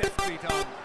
desperate on.